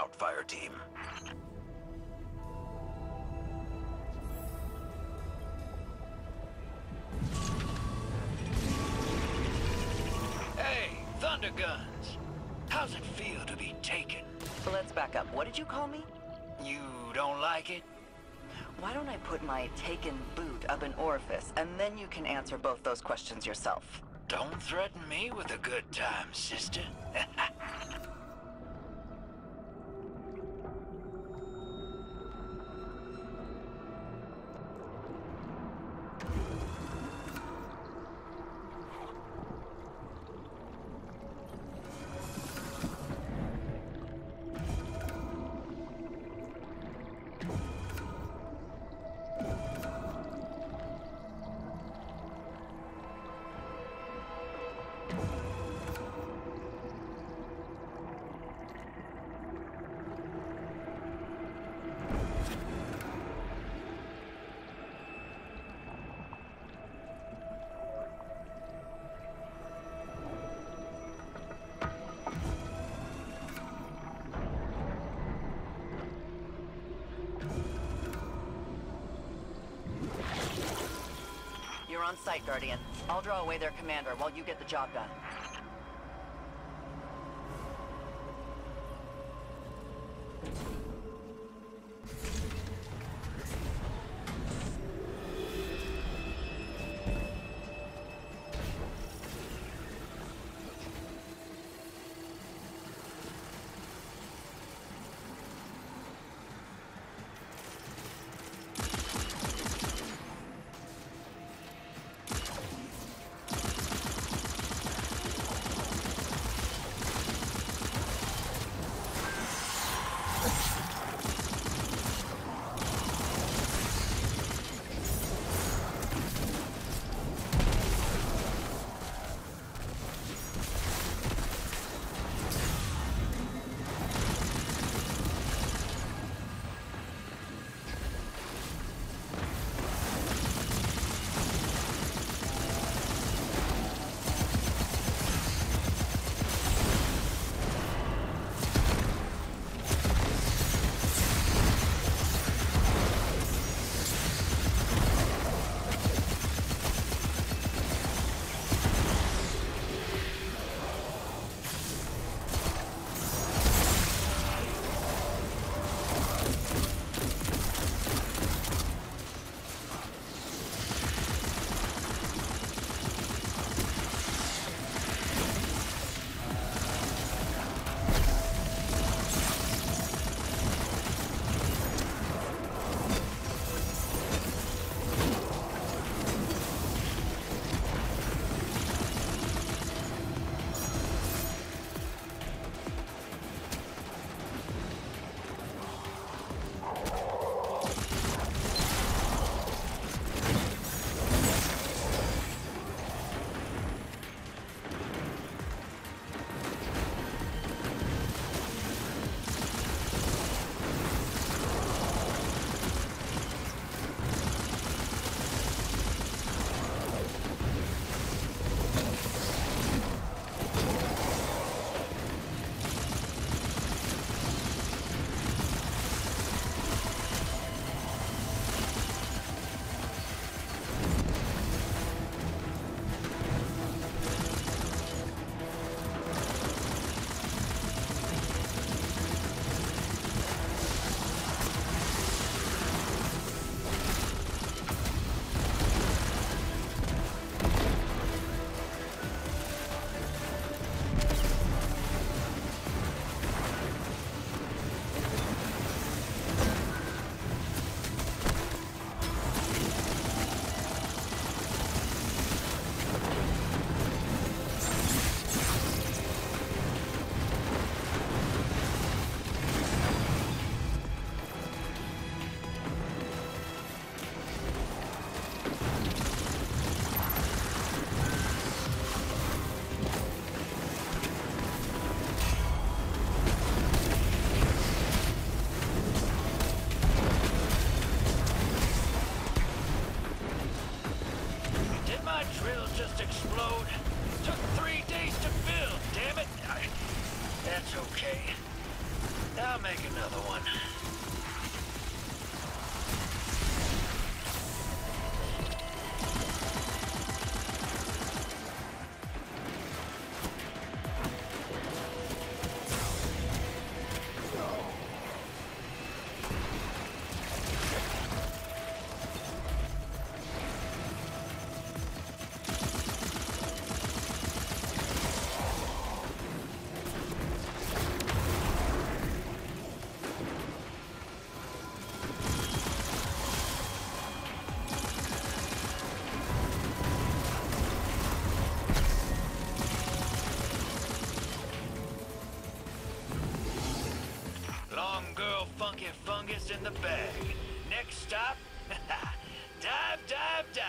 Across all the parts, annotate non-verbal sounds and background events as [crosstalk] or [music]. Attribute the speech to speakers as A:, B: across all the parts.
A: out, fire team.
B: Hey, Thunderguns! How's it feel to be taken?
C: Let's back up. What did you call me?
B: You don't like it?
C: Why don't I put my taken boot up an orifice, and then you can answer both those questions yourself.
B: Don't threaten me with a good time, sister. [laughs]
C: on site, Guardian. I'll draw away their commander while you get the job done.
B: Fungus in the bag. Next stop, [laughs] dive, dive, dive.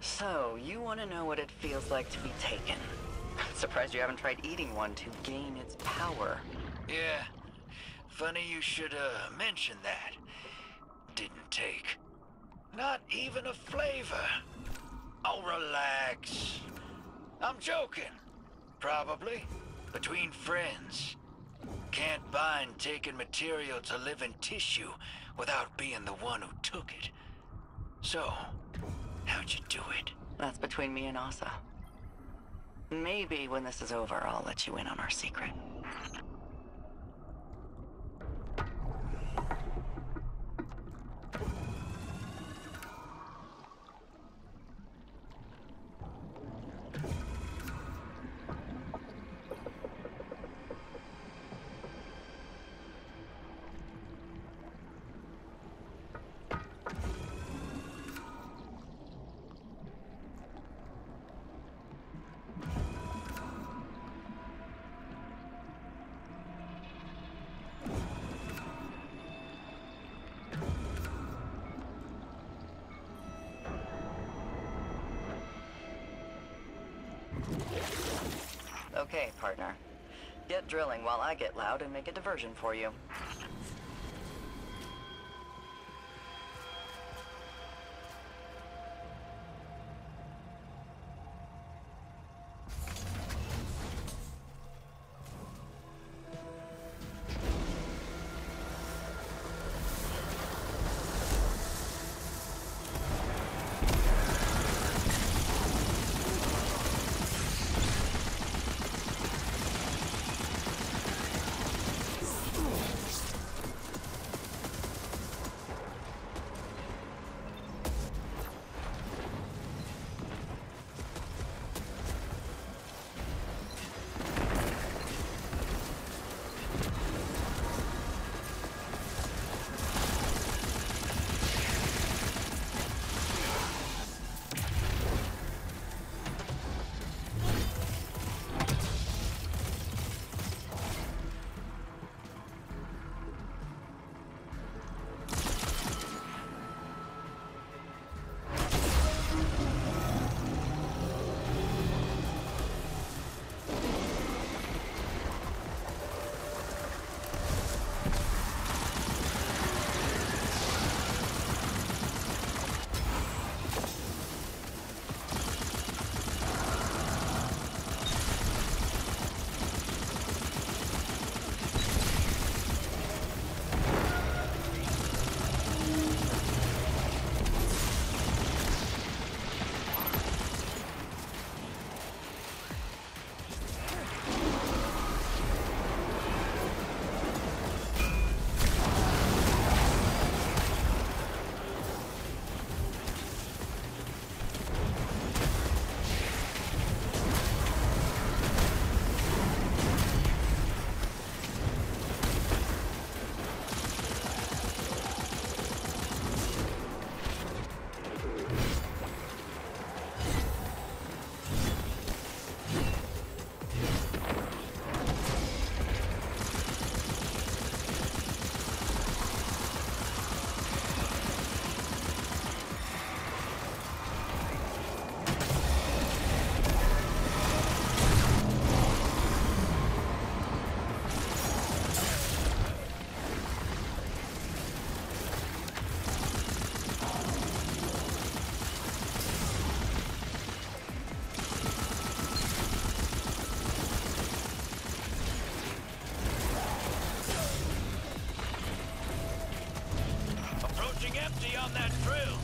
C: So, you want to know what it feels like to be taken. [laughs] I'm surprised you haven't tried eating one to gain its power.
B: Yeah, funny you should uh, mention that. Didn't take. Not even a flavor. Oh, relax. I'm joking. Probably. Between friends. Can't bind taking material to living tissue without being the one who took it. So, how'd you do it?
C: That's between me and Ahsa. Maybe when this is over, I'll let you in on our secret. Okay, partner. Get drilling while I get loud and make a diversion for you.
B: On that.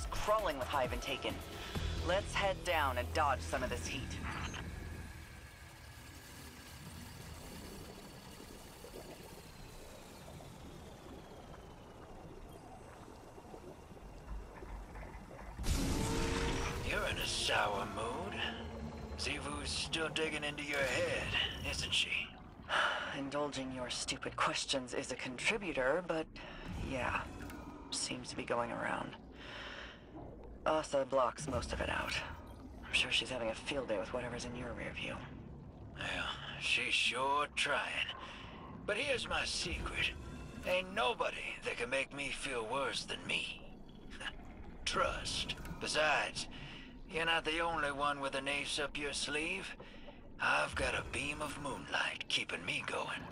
C: Is crawling with Hive and Taken. Let's head down and dodge some of this heat.
B: You're in a sour mood. Xivu's still digging into your head, isn't she? [sighs]
C: Indulging your stupid questions is a contributor, but yeah, seems to be going around. Ahsa blocks most of it out. I'm sure she's having a field day with whatever's in your rear view.
B: Well, she's sure trying. But here's my secret. Ain't nobody that can make me feel worse than me. [laughs] Trust. Besides, you're not the only one with an ace up your sleeve. I've got a beam of moonlight keeping me going.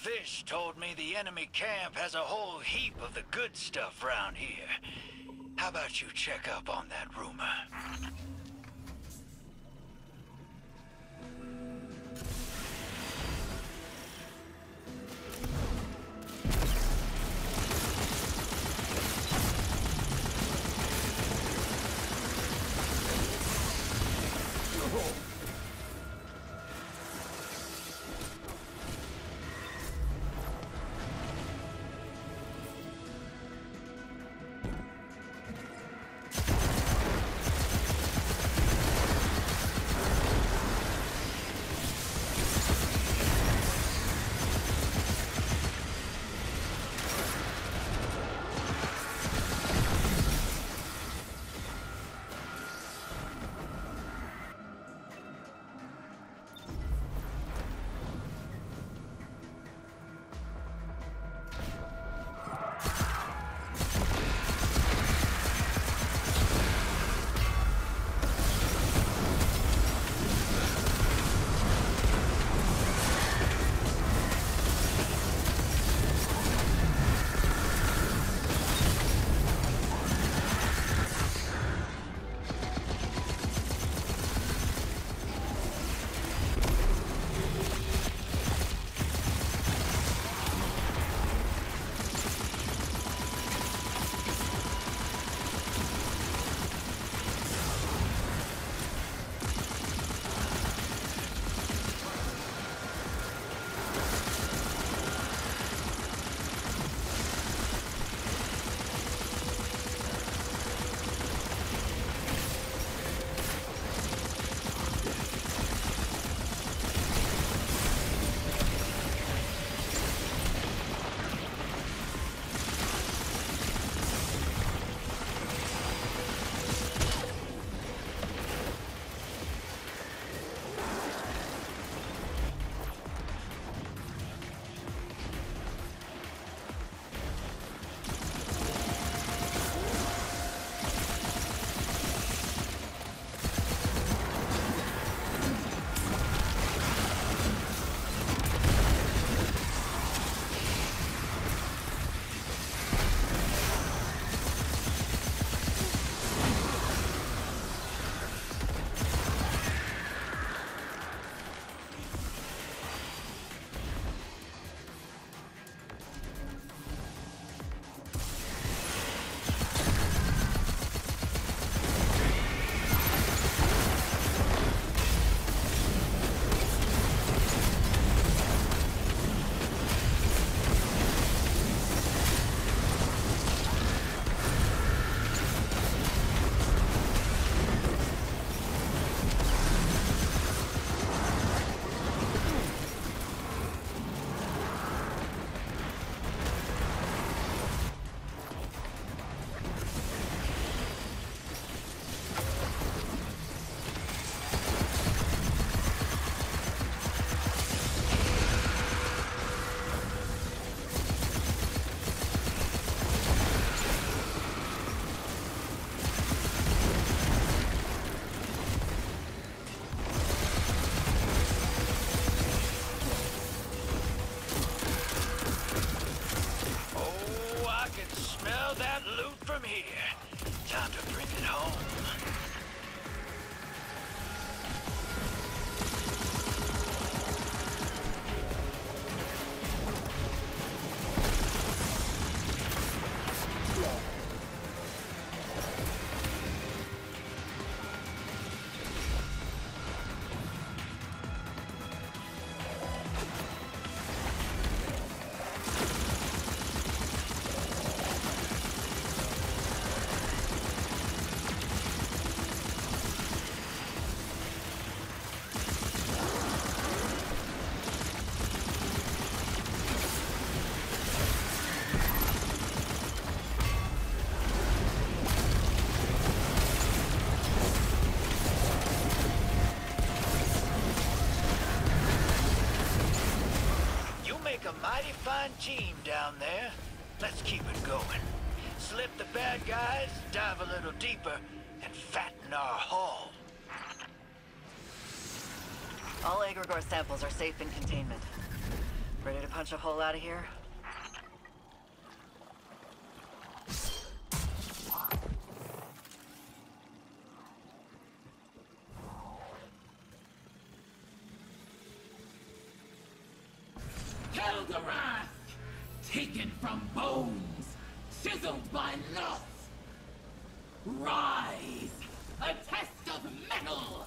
B: Fish told me the enemy camp has a whole heap of the good stuff round here. How about you check up on that rumor? a here. Time to bring it home. Mighty fine team down there. Let's keep it going. Slip the bad guys, dive a little deeper, and fatten our haul.
C: All egregore samples are safe in containment. Ready to punch a hole out of here?
A: Helgarath! Taken from bones, chiseled by loss! Rise! A test of mettle!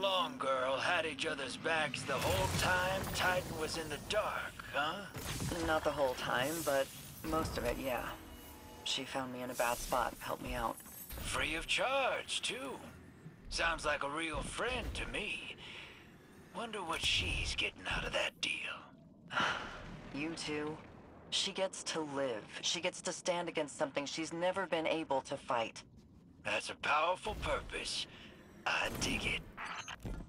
B: Long Girl had each other's backs the whole time Titan was in the dark, huh?
C: Not the whole time, but most of it, yeah. She found me in a bad spot, helped me out.
B: Free of charge, too. Sounds like a real friend to me. Wonder what she's getting out of that deal. [sighs]
C: You too? She gets to live. She gets to stand against something she's never been able to fight.
B: That's a powerful purpose. I dig it.